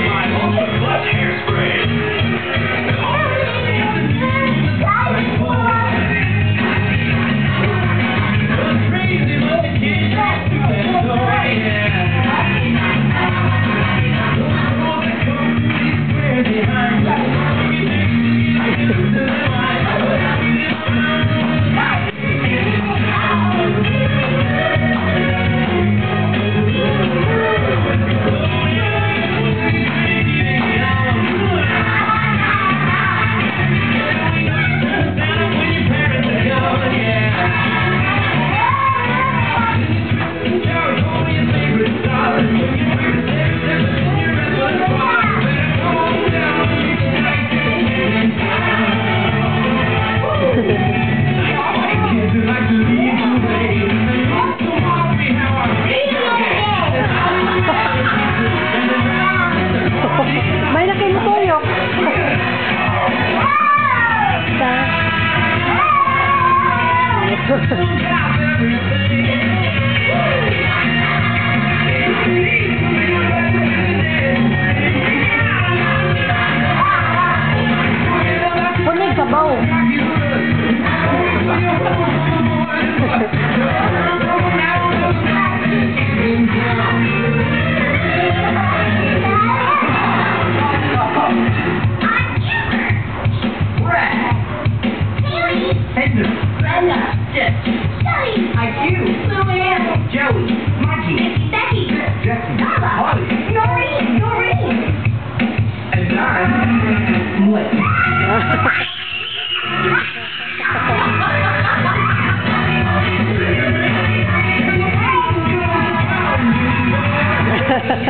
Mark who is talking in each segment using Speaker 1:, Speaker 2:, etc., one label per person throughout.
Speaker 1: my Ultra
Speaker 2: Clutch Hairspray.
Speaker 1: With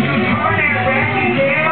Speaker 1: your car that wrapped you down.